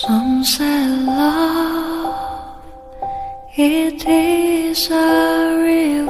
Some say love, it is a real.